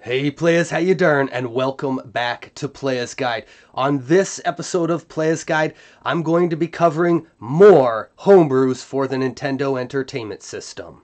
Hey players, how you doing? And welcome back to Playas Guide. On this episode of Playas Guide, I'm going to be covering more homebrews for the Nintendo Entertainment System.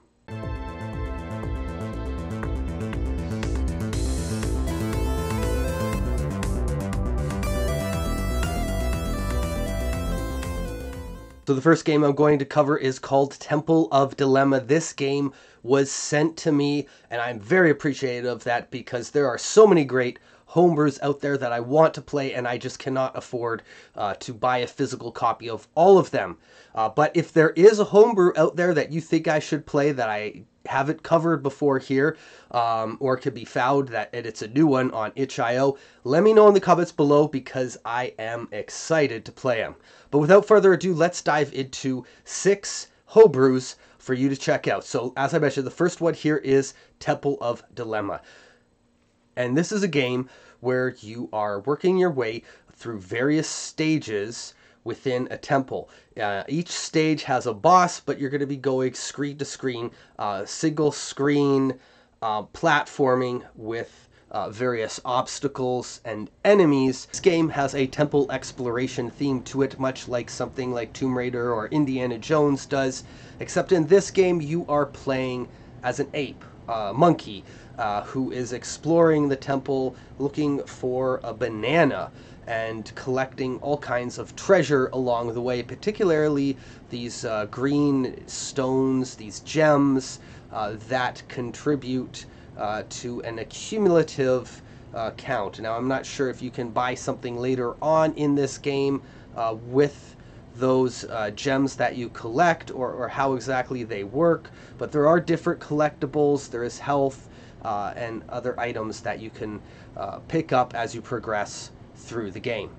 So the first game I'm going to cover is called Temple of Dilemma. This game was sent to me, and I'm very appreciative of that because there are so many great homebrews out there that I want to play, and I just cannot afford uh, to buy a physical copy of all of them. Uh, but if there is a homebrew out there that you think I should play that I haven't covered before here, um, or could be found that it's a new one on itch.io, let me know in the comments below because I am excited to play them. But without further ado, let's dive into six homebrews for you to check out. So as I mentioned, the first one here is Temple of Dilemma. And this is a game where you are working your way through various stages within a temple. Uh, each stage has a boss, but you're going to be going screen to screen, uh, single screen uh, platforming with uh, various obstacles and enemies. This game has a temple exploration theme to it, much like something like Tomb Raider or Indiana Jones does, except in this game you are playing as an ape, uh, monkey, uh, who is exploring the temple looking for a banana and collecting all kinds of treasure along the way, particularly these uh, green stones, these gems uh, that contribute uh, to an accumulative uh, count. Now, I'm not sure if you can buy something later on in this game with those uh, gems that you collect or, or how exactly they work, but there are different collectibles. There is health and other items that you can pick up as you progress through the game.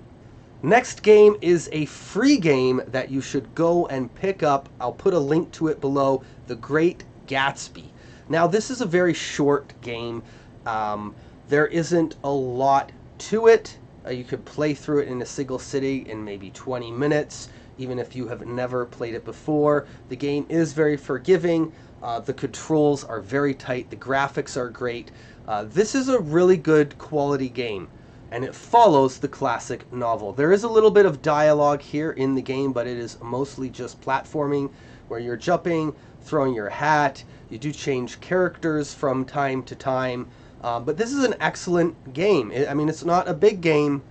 Next game is a free game that you should go and pick up. I'll put a link to it below The Great Gatsby. Now, this is a very short game. Um, there isn't a lot to it. Uh, you could play through it in a single city in maybe 20 minutes, even if you have never played it before. The game is very forgiving. Uh, the controls are very tight. The graphics are great. Uh, this is a really good quality game and it follows the classic novel. There is a little bit of dialogue here in the game, but it is mostly just platforming where you're jumping, throwing your hat. You do change characters from time to time, um, but this is an excellent game. I mean, it's not a big game,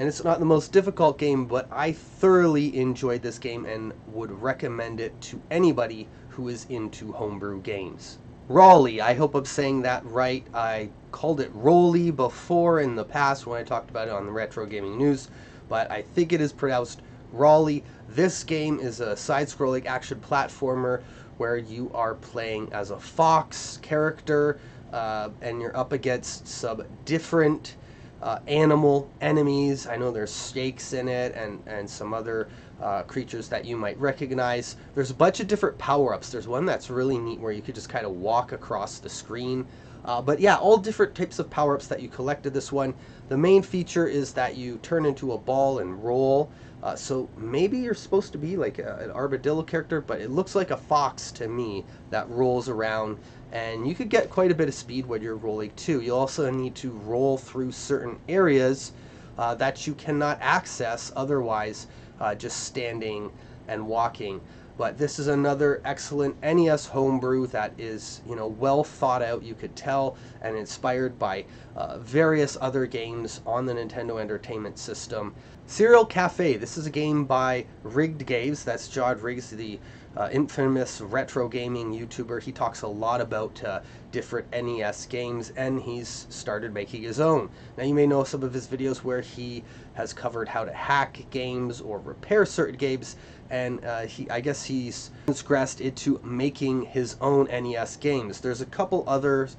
and it's not the most difficult game, but I thoroughly enjoyed this game and would recommend it to anybody who is into homebrew games. Raleigh. I hope I'm saying that right. I called it Rollie before in the past when I talked about it on the Retro Gaming News, but I think it is pronounced Raleigh. This game is a side-scrolling action platformer where you are playing as a fox character uh, and you're up against some different uh, animal enemies. I know there's snakes in it and, and some other uh, creatures that you might recognize. There's a bunch of different power-ups. There's one that's really neat where you could just kind of walk across the screen. Uh, but yeah, all different types of power-ups that you collected this one. The main feature is that you turn into a ball and roll. Uh, so maybe you're supposed to be like a, an armadillo character, but it looks like a fox to me that rolls around and you could get quite a bit of speed when you're rolling too. You also need to roll through certain areas uh, that you cannot access otherwise uh, just standing and walking. But this is another excellent NES homebrew that is, you know, well thought out, you could tell, and inspired by uh, various other games on the Nintendo Entertainment System. Cereal Cafe, this is a game by Rigged Games, that's John Riggs, the uh, infamous retro gaming YouTuber. He talks a lot about uh, different NES games and he's started making his own. Now you may know some of his videos where he has covered how to hack games or repair certain games and uh, he, I guess he's transgressed into making his own NES games. There's a couple others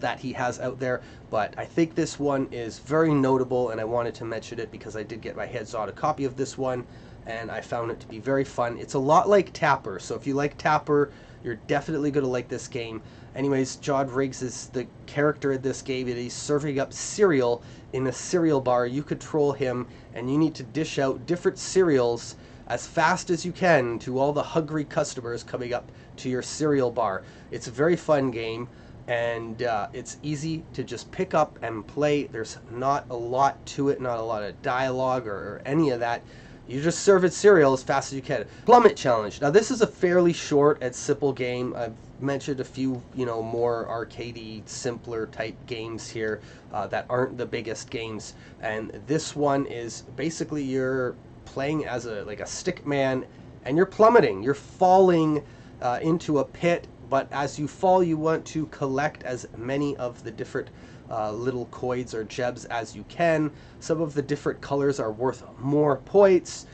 that he has out there, but I think this one is very notable and I wanted to mention it because I did get my hands on a copy of this one and I found it to be very fun. It's a lot like Tapper, so if you like Tapper, you're definitely going to like this game. Anyways, John Riggs is the character in this game, and he's serving up cereal in a cereal bar. You control him, and you need to dish out different cereals as fast as you can to all the hungry customers coming up to your cereal bar. It's a very fun game. and uh, it's easy to just pick up and play. There's not a lot to it, not a lot of dialogue or, or any of that. You just serve it cereal as fast as you can. Plummet Challenge. Now this is a fairly short and simple game. I've mentioned a few, you know, more arcadey, simpler type games here uh, that aren't the biggest games. And this one is basically you're playing as a like a stick man, and you're plummeting. You're falling uh, into a pit, but as you fall, you want to collect as many of the different uh, little coins or gems as you can. Some of the different colors are worth more points.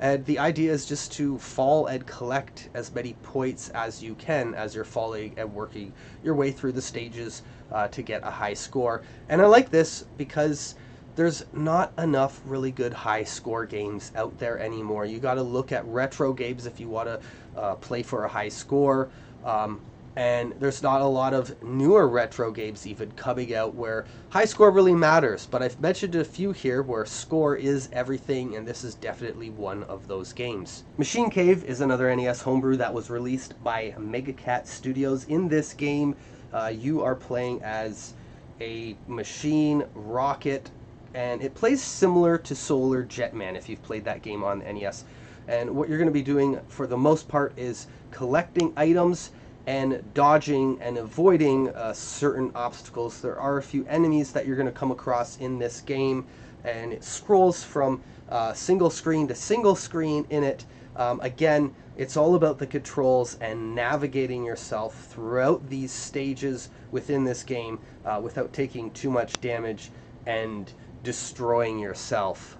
And the idea is just to fall and collect as many points as you can as you're falling and working your way through the stages uh, to get a high score. And I like this because there's not enough really good high score games out there anymore. You got to look at retro games if you want to uh, play for a high score. Um, and there's not a lot of newer retro games even coming out where high score really matters. But I've mentioned a few here where score is everything, and this is definitely one of those games. Machine Cave is another NES homebrew that was released by Mega Cat Studios. In this game, uh, you are playing as a machine rocket, and it plays similar to Solar Jetman if you've played that game on NES. And what you're going to be doing for the most part is collecting items and dodging and avoiding uh, certain obstacles. There are a few enemies that you're going to come across in this game, and it scrolls from uh, single screen to single screen in it. Um, again, it's all about the controls and navigating yourself throughout these stages within this game uh, without taking too much damage and destroying yourself.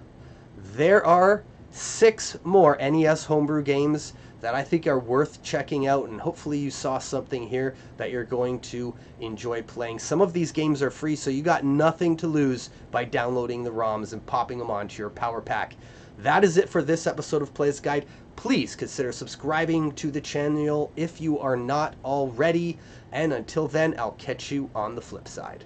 There are six more NES homebrew games that I think are worth checking out, and hopefully you saw something here that you're going to enjoy playing. Some of these games are free, so you got nothing to lose by downloading the ROMs and popping them onto your PowerPak. That is it for this episode of Playas Guide. Please consider subscribing to the channel if you are not already, and until then, I'll catch you on the flip side.